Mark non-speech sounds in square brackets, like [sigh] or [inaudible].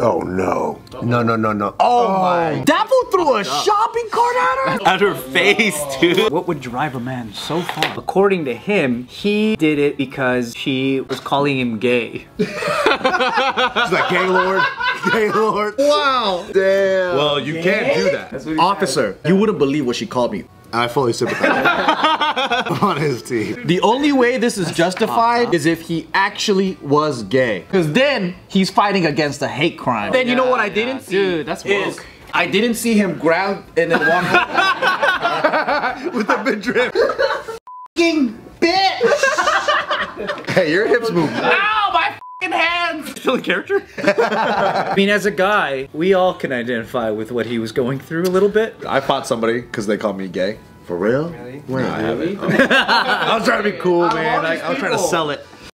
Oh no. No, no, no, no. Oh, oh. my. That fool threw a shopping cart at her? [laughs] At her face, dude. What would drive a man so far? According to him, he did it because she was calling him gay. She's like, Gaylord, Gaylord. Wow. Damn. Well, you can't do that. Officer, you wouldn't believe what she called me. I fully sympathize [laughs] [laughs] on his team. The only way this is justified is if he actually was gay. Because then he's fighting against a hate crime. Then you know what I didn't see? Dude, that's is woke. I didn't see him grab and then walk [laughs] With the midriff. fucking bitch! [laughs] Hey, your hips move. Ow, my fucking hands! Still a character? I mean, as a guy, we all can identify with what he was going through a little bit. I fought somebody because they called me gay. For real? I haven't. [laughs] I was trying to be cool, man. I, I was trying to sell it.